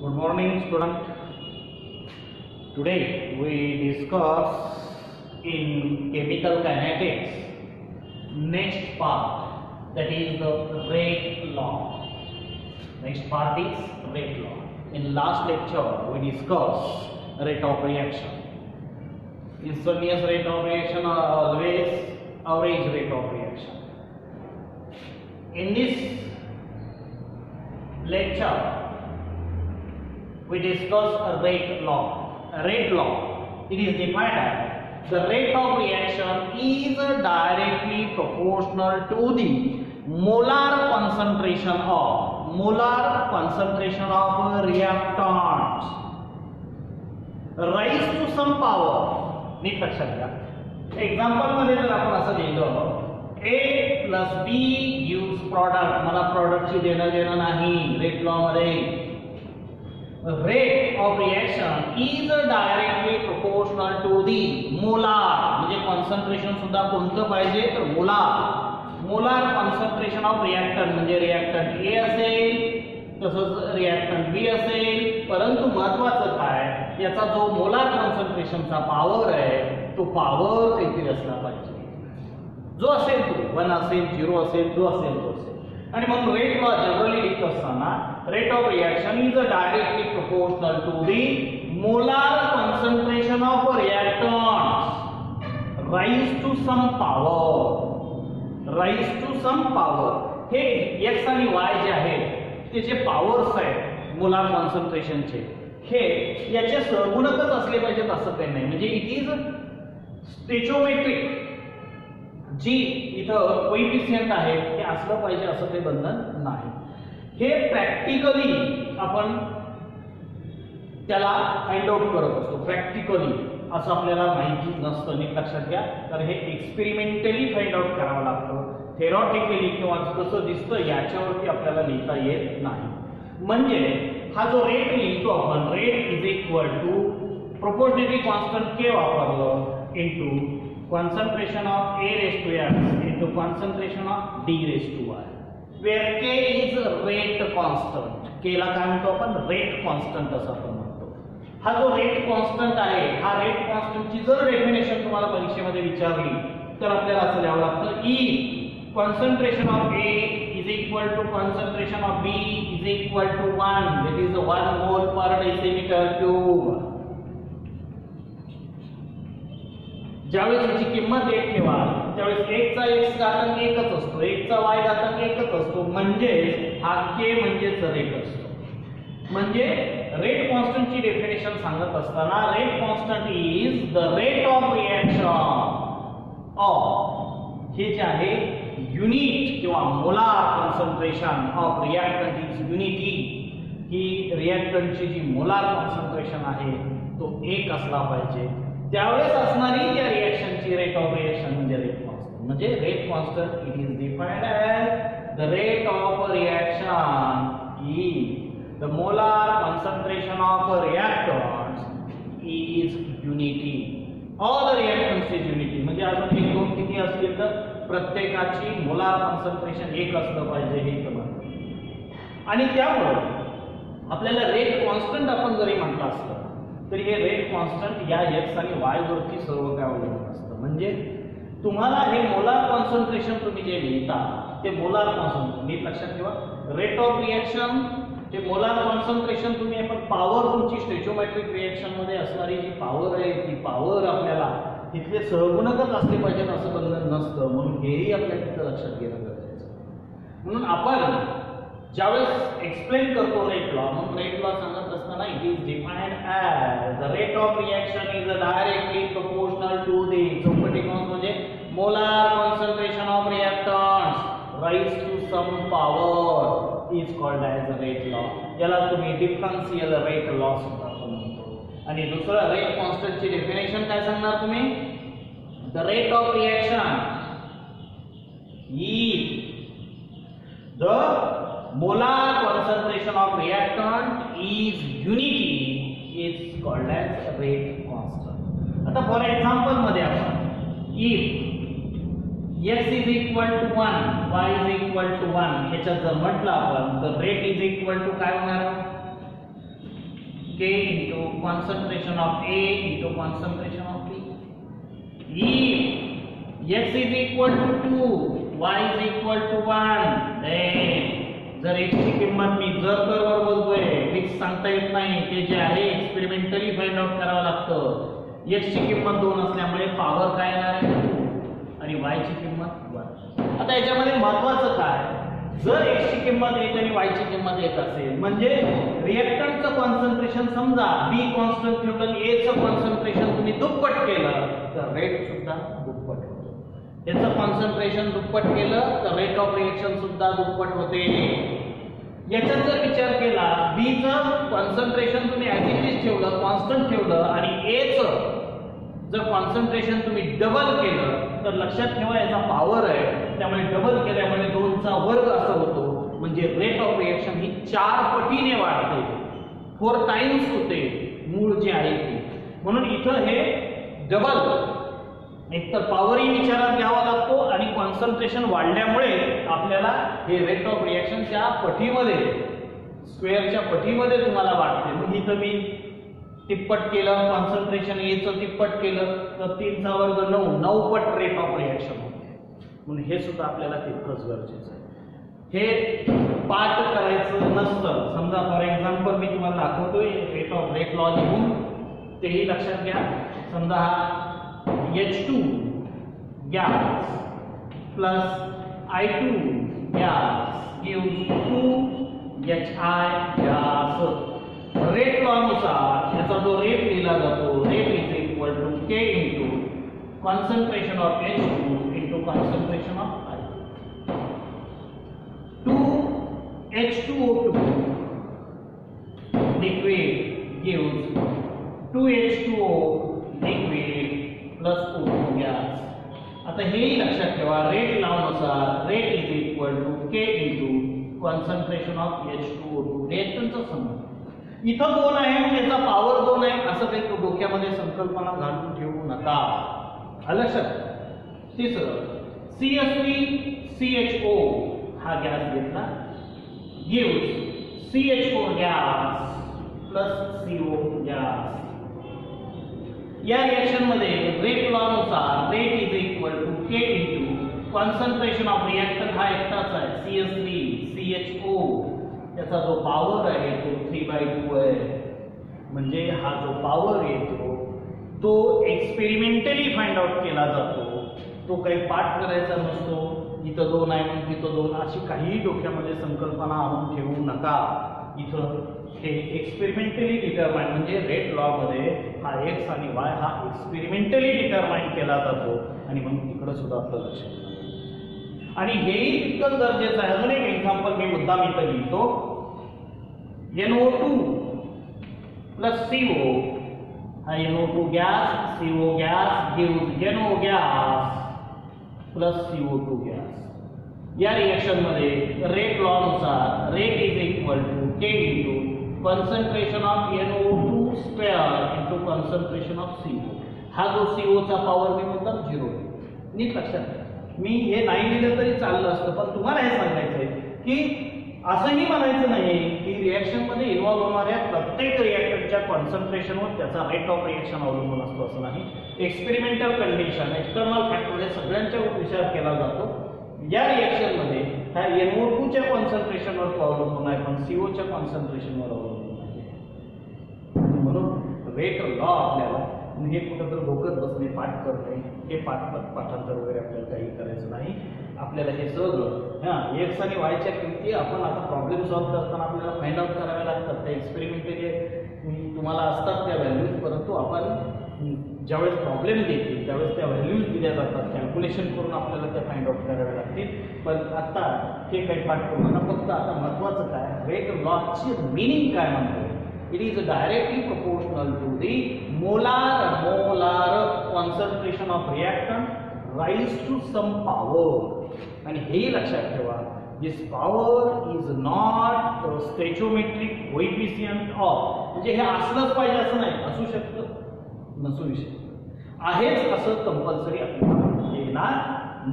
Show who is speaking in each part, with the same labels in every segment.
Speaker 1: Good morning, student. Today we discuss in chemical kinetics next part that is the rate law. Next part is rate law. In last lecture we discussed rate of reaction. Instantaneous rate of reaction or always average rate of reaction. In this lecture we discuss a rate law. A rate law, it is defined as the rate of reaction is directly proportional to the molar concentration of molar concentration of reactants rise to some power नीट लक्षात घ्या एक्झाम्पलमध्ये जर आपण असं लिहिलं A plus B gives product मला प्रॉडक्टची देणं देणं नाही रेट लॉ मध्ये rate of reaction is directly proportional to the molar. म्हणजे कॉन्सन्ट्रेशन सुद्धा कोणतं पाहिजे? तर molar molar concentration of reactant म्हणजे रिएक्टंट ए असेल तसंच रिएक्टंट बी असेल. परंतु महत्वाचं काय? याचा जो मोलार कॉन्सन्ट्रेशनचा पॉवर आहे तो पॉवर काहीतरी असला पाहिजे? जो असेल तो. वन असेल झिरो असेल जो असेल तो असेल. आणि म्हणून रेट लॉ जनरली लिहित असताना rate of reaction is directly proportional to the molar concentration of reactants raise to some power raise to some power हे एक्स आणि वाय जे आहेत ते जे पॉवर्स आहेत मोलार कॉन्सन्ट्रेशनचे हे याचे सहगुणकच असले पाहिजेत असं काही नाही. म्हणजे इट इज स्टेचोमेट्रिक जी इथं कोइफिशियंट आहे ते असलं पाहिजे असं काही बंधन नाही. हे प्रॅक्टिकली आपण त्याला फाइंड आउट करत असतो. प्रॅक्टिकली असं आपल्याला माहिती नसतं. नीट लक्षात घ्या. तर हे एक्सपेरिमेंटली फाइंड आउट करावं लागतं. थेरॉटिकली किंवा कसं दिसतं याच्यावरती आपल्याला लिहिता येत नाही. म्हणजे हा जो रेट लिहितो आपण rate is equal to proportionately constant K वापरलं into concentration of A raise to R is the concentration of D raise to R where K is rate constant K ला काय म्हणतो आपण? रेट कॉन्स्टंट असं आपण म्हणतो. हा जो रेट कॉन्स्टंट आहे हा रेट कॉन्स्टंटची जर डेफिनेशन तुम्हाला परीक्षेमध्ये विचारली तर आपल्याला असं लिहावं लागतं E concentration of A is equal to concentration of B is equal to one is one mole per decimetre cube ज्यावेळेस त्याची किंमत एक ठेवा त्यावेळेस एकचा एक्स घातांक एकच असतो एकचा वाय घातांक एकच असतो. म्हणजे म्हणजेच हा के म्हणजेच रेट असतो. म्हणजे रेट कॉन्स्टंटची डेफिनेशन सांगत असताना rate constant is the rate of reaction of हे जे आहे युनिट किंवा molar concentration of reactant is unity ही रिएक्टंटची जी मोलार कॉन्सन्ट्रेशन आहे तो एक असला पाहिजे. त्यावेळेस असणारी त्या रिएक्शनची रेट ऑफ रिएक्शन म्हणजे रेट कॉन्स्टंट म्हणजे rate constant it is defined as the rate of reaction E the molar concentration of reactants is unity all reactants is unity म्हणजे अजून एक दोन किती असतील तर प्रत्येकाची मोलार कॉन्सन्ट्रेशन एक असलं पाहिजे हे प्रमाण. आणि त्यामुळे आपल्याला रेट कॉन्स्टंट आपण जरी म्हटलं असतं तरी हे रेट कॉन्स्टंट या एक्स आणि वाय वरती सर्व काय अवलंबून असतं. म्हणजे तुम्हाला हे मोलार कॉन्सन्ट्रेशन तुम्ही जे लिहिता ते मोलार कॉन्सन्ट्रेशन नीट लक्षात ठेवा. रेट ऑफ रिएक्शन ते मोलार कॉन्सन्ट्रेशन तुम्ही पण पॉवर तुमची स्टेचोमॅट्रिक रिएक्शनमध्ये असणारी जी पॉवर आहे ती पॉवर आपल्याला तिथले सहगुणकच असले पाहिजेत असं बंधन नसतं. म्हणून हेही आपल्याला तिथं लक्षात घेणं गरजेचं म्हणून आपण ज्यावेळेस एक्सप्लेन करतो रेट लॉ मग रेट लॉ सांगत असताना it is defined as the rate of reaction is directly proportional to the चौकटी कॉन्स म्हणजे molar concentration of reactants raise to some power is called as a rate law याला तुम्ही differential rate law सुद्धा म्हणतो. आणि दुसरं रेट कॉन्स्टंटची डेफिनेशन काय सांगणार तुम्ही? The rate of reaction is molar concentration of reactant is unity is called as rate constant आता फॉर एक्झाम्पलमध्ये आपण if x is equal to 1 y is equal to 1 याच्यात जर म्हटलं आपण तर रेट इज इक्वल टू काय होणार K into concentration of A into concentration of B. If x is equal to 2, y is equal to 1, then जर x ची किंमत मी जर तर वर बोलतोय फिक्स सांगता येत नाही ते जे आहे एक्सपेरिमेंटली फाइंड आउट करावं लागतं. X ची किंमत दोन असल्यामुळे पॉवर काय येणार आहे? आणि वाय ची किंमत वन आता याच्यामध्ये महत्वाचं काय? जर x ची किंमत एक आणि वाय ची किंमत एक असेल म्हणजे रिएक्टंटचं कॉन्सन्ट्रेशन समजा बी कॉन्स्टंट ठेवलं a चं कॉन्सन्ट्रेशन तुम्ही दुप्पट केलं तर रेट सुद्धा दुप्पट त्याचं कॉन्सन्ट्रेशन दुप्पट केलं तर रेट ऑफ रिएक्शन सुद्धा दुप्पट होते. याच्यात जर विचार केला बीचं कॉन्सन्ट्रेशन तुम्ही ऍज ठेवलं कॉन्स्टंट ठेवलं आणि ए जर कॉन्सन्ट्रेशन तुम्ही डबल केलं तर लक्षात ठेवा याचा पॉवर आहे. त्यामुळे डबल केल्यामुळे दोनचा वर्ग असं होतो. म्हणजे रेट ऑफ रिएक्शन ही चार पटीने वाढते. फोर टाइम्स होते. मूळ जे आहे ते. म्हणून इथं हे डबल एकतर पॉवरही विचारात घ्यावा लागतो आणि कॉन्सन्ट्रेशन वाढल्यामुळे आपल्याला हे रेट ऑफ रिॲक्शनच्या पटीमध्ये स्क्वेअरच्या पटीमध्ये तुम्हाला वाटते. मग इथं मी तिप्पट केलं कॉन्सन्ट्रेशन एचं तिप्पट केलं तर तीनचा वर्ग नऊ नऊ पट रेट ऑफ रिएक्शन होते. म्हणून हे सुद्धा आपल्याला तितकंच गरजेचं आहे. हे पाठ करायचं नसतं. समजा फॉर एक्झाम्पल मी तुम्हाला दाखवतोय रेट ऑफ रेट लॉ लिहून तेही लक्षात घ्या. समजा हा H2 gas plus I2 gas gives 2 HI gas. Rate law नुसार याचा जो रेट लिहिला जातो rate is equal to K into concentration of H two into concentration of I two H two O two liquid gives 2H2O plus plus O2 gas आता हेही लक्षात ठेवा rate लावनुसार rate is equal to K into concentration of H two O two रिएक्टनचा संबंध इथं दोन आहे त्याचा power दोन आहे असं काही तो डोक्यामध्ये संकल्पना घालून ठेवू नका. लक्षात तिसरं C S three C H O हा गॅस घेतला. Gift C H O gas plus C O gas. या रिएक्शनमध्ये रेट लॉ नुसार rate is equal to K into concentration of reactor हा एकटाच आहे. C S three C H O त्याचा जो पॉवर आहे तो थ्री बाय टू आहे. म्हणजे हा जो पॉवर येतो तो एक्सपेरिमेंटली फाइंड आउट केला जातो. तो काही पाठ करायचा नसतो. इथं दोन आहे म्हणून तिथं दोन. अशी काहीही डोक्यामध्ये संकल्पना आणून ठेवू नका. इथं हे एक्सपेरिमेंटली डिटरमाइन म्हणजे रेट लॉ मध्ये हा एक्स आणि वाय हा एक्सपेरिमेंटली डिटरमाइन केला जातो. आणि मग इकडं सुद्धा आपलं लक्ष आणि हेही तितकंच गरजेचं आहे. अजून एक एक्झाम्पल मी मुद्दाम इथं लिहितो. एनओ टू प्लस सीओ हा NO two gas CO gas gives NO gas plus CO two gas. या रिएक्शनमध्ये rate लॉनुसार rate is equal to K into concentration of NO two square into concentration of CO हा जो सीओचा power मी म्हणतात zero नीट लक्षात घ्या. मी हे नाही लिहिलं तरी चाललं असतं पण तुम्हाला हे सांगायचं आहे की असंही म्हणायचं नाही की रिॲक्शनमध्ये इन्व्हॉल्व्ह होणाऱ्या प्रत्येक रिॲक्टरच्या कॉन्सन्ट्रेशनवर त्याचा रेट ऑफ रिएक्शन अवलंबून असतो असं नाही. एक्सपेरिमेंटल कंडिशन एक्सटर्नल फॅक्टर सगळ्यांच्या विचार केला जातो. या रिॲक्शनमध्ये ह्या एनओ टूच्या कॉन्सन्ट्रेशनवर अवलंबून आहे पण सीओच्या कॉन्सन्ट्रेशनवर अवलंबून वेट रेट लॉ आपल्याला हे कुठं तर डोकत बसणे पाठ करणे हे पाठ पाठांतर वगैरे आपल्याला काही करायचं नाही. आपल्याला हे सगळं हां एक्स आणि वायच्या किमती आपण आता प्रॉब्लेम सॉल्व्ह करताना आपल्याला फाइंड आउट कराव्या लागतात. त्या एक्सपेरिमेंटली तुम्हाला असतात त्या व्हॅल्यूज परंतु आपण ज्यावेळेस प्रॉब्लेम देतील त्यावेळेस त्या व्हॅल्यूज दिल्या जातात. कॅल्क्युलेशन करून आपल्याला त्या फाइंड आउट कराव्या लागतील. पण आता हे काही पाठ करू नका. फक्त आता महत्त्वाचं काय? रेट लॉची मिनिंग काय म्हणतो it is directly proportional to the molar molar concentration of reactant rise to some power. आणि हेही लक्षात ठेवा this power is not stoichiometric coefficient of म्हणजे हे असलंच पाहिजे असं नाही असू शकतं. नसू शकतं. आहेच असं कंपल्सरी आपल्याला येणार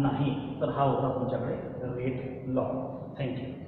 Speaker 1: नाही. तर हा होता तुमच्याकडे रेट लॉ थँक्यू